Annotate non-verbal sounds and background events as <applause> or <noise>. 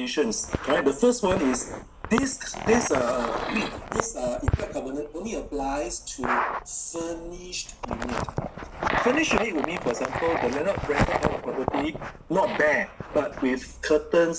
conditions. Right. The first one is this this uh <clears throat> this uh impact covenant only applies to furnished unit. Furnished unit would mean, for example, the landlord rented out a property not bare, but with curtains,